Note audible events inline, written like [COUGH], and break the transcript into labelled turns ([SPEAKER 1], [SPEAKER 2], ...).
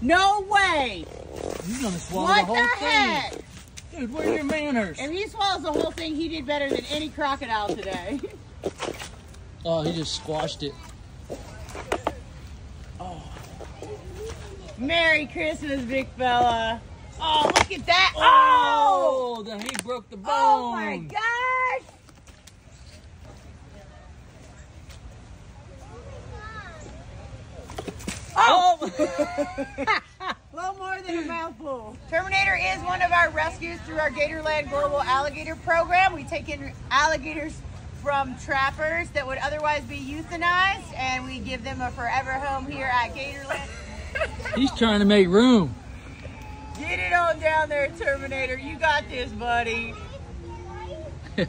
[SPEAKER 1] No way.
[SPEAKER 2] He's gonna swallow
[SPEAKER 1] What
[SPEAKER 2] the whole
[SPEAKER 1] the
[SPEAKER 2] thing.
[SPEAKER 1] heck?
[SPEAKER 2] Dude, are your manners?
[SPEAKER 1] If he swallows the whole thing, he did better than any crocodile today. [LAUGHS]
[SPEAKER 2] Oh, he just squashed it. Oh.
[SPEAKER 1] Merry Christmas, big fella. Oh, look at that. Oh!
[SPEAKER 2] Oh, then he broke the bone.
[SPEAKER 1] Oh my gosh!
[SPEAKER 2] Oh!
[SPEAKER 1] A [LAUGHS] little more than a mouthful. Terminator is one of our rescues through our Gatorland Global Alligator Program. We take in alligators from trappers that would otherwise be euthanized, and we give them a forever home here at Gatorland. [LAUGHS]
[SPEAKER 2] He's trying to make room.
[SPEAKER 1] Get it on down there, Terminator. You got this, buddy. [LAUGHS]